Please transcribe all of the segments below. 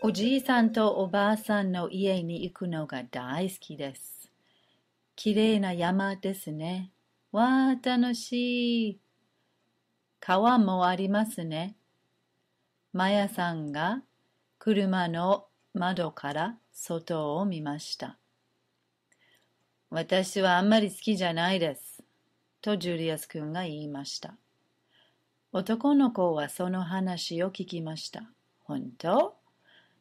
おじいさんとおばあさんの家に行くのが大好きです。きれいな山ですね。わあ、楽しい。川もありますね。マヤさんが車の窓から外を見ました。私はあんまり好きじゃないです。とジュリアス君が言いました。男の子はその話を聞きました。本当？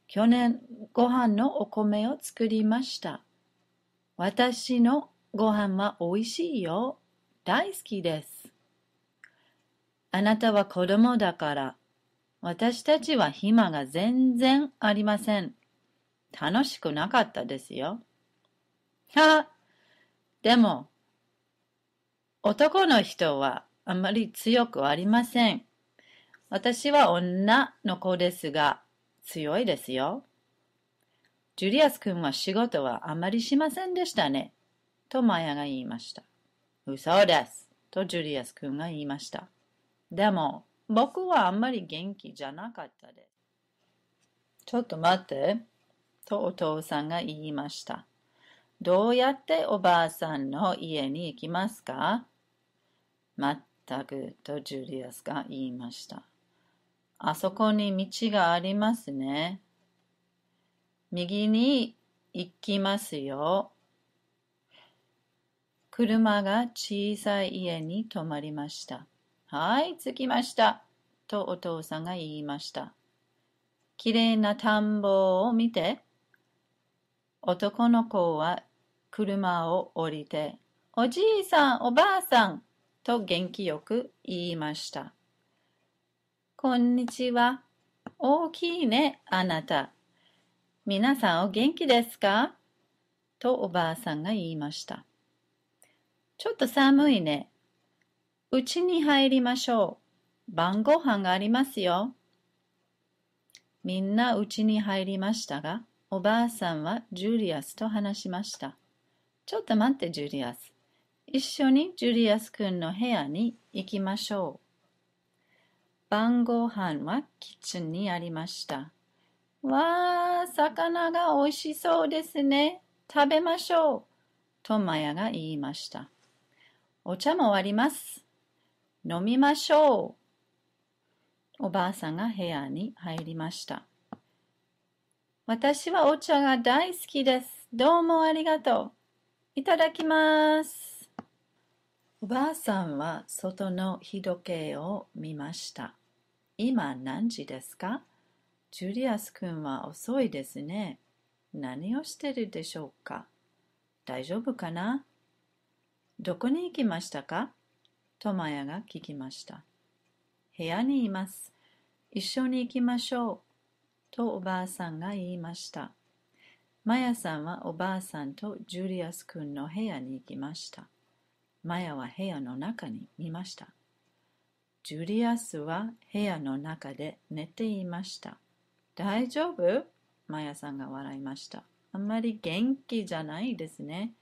去年ご飯のお米を作りました。私のご飯はおいしいよ。大好きです。あなたは子供だから、私たちは暇が全然ありません。楽しくなかったですよ。はでも、男の人はあまり強くありません。私は女の子ですが、強いですよ。ジュリアス君は仕事はあまりしませんでしたね。とマヤが言いました。嘘です。とジュリアス君が言いました。でも、僕はあんまり元気じゃなかったです。ちょっと待って。とお父さんが言いました。どうやっておばあさんの家に行きますか？まったくとジュリアスが言いました。あそこに道がありますね。右に行きますよ。車が小さい家に止まりました。はい、着きました。とお父さんが言いました。きれいな田んぼを見て。男の子は車を降りて、おじいさん、おばあさん、と元気よく言いました。こんにちは。大きいね、あなた。皆さんお元気ですか？とおばあさんが言いました。ちょっと寒いね。うちに入りましょう。晩ご飯がありますよ。みんなうちに入りましたが、おばあさんはジュリアスと話しました。ちょっと待って、ジュリアス。一緒にジュリアス君の部屋に行きましょう。晩ご飯はキッチンにありました。わあ、魚がおいしそうですね。食べましょう。とマヤが言いました。お茶もあります。飲みましょう。おばあさんが部屋に入りました。私はお茶が大好きです。どうもありがとう。いただきます。おばあさんは外の日時計を見ました。今何時ですか？ジュリアス君は遅いですね。何をしてるでしょうか？大丈夫かな？どこに行きましたか？とマヤが聞きました。部屋にいます。一緒に行きましょう。とおばあさんが言いました。マヤさんはおばあさんとジュリアス君の部屋に行きました。マヤは部屋の中に見ました。ジュリアスは部屋の中で寝ていました。大丈夫？マヤさんが笑いました。あんまり元気じゃないですね。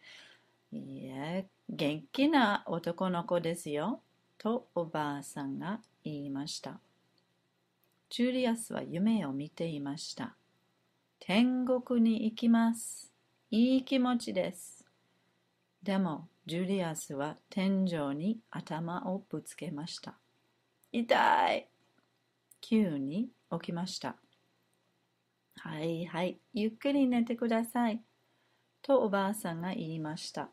いえ、元気な男の子ですよ。とおばあさんが言いました。ジュリアスは夢を見ていました。天国に行きます。いい気持ちです。でも、ジュリアスは天井に頭をぶつけました。痛い急に起きました。はいはい、ゆっくり寝てください。とおばあさんが言いました。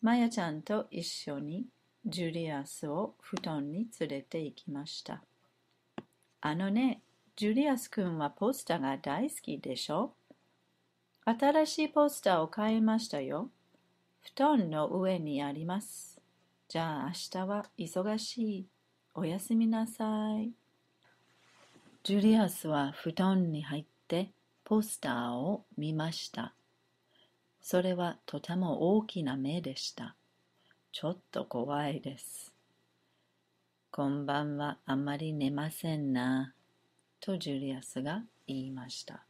マヤちゃんと一緒にジュリアスを布団に連れて行きました。あのね、ジュリアス君はポスターが大好きでしょ？新しいポスターを買いましたよ。布団の上にあります。じゃあ明日は忙しい。おやすみなさい。ジュリアスは布団に入ってポスターを見ました。それはとても大きな目でした。ちょっと怖いです。こんばんはあまり寝ませんな。とジュリアスが言いました。